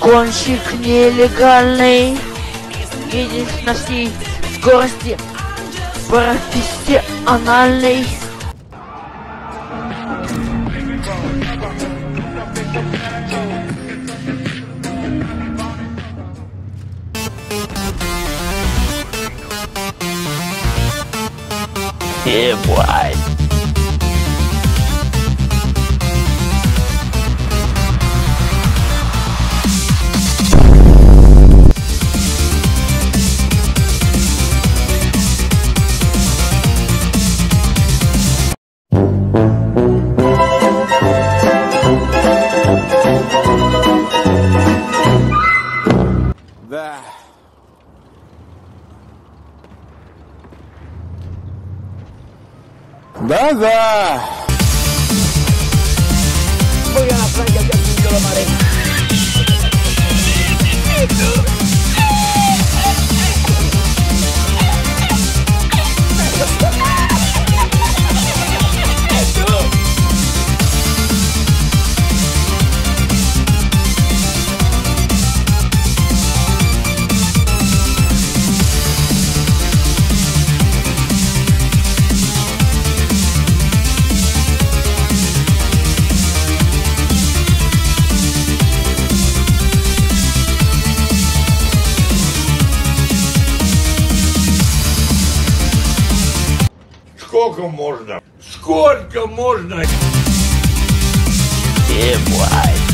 Гонщик нелегальный Едешь на всей скорости Профессиональный Yeah. Да. Да-да. Сколько можно? Сколько можно? Boy.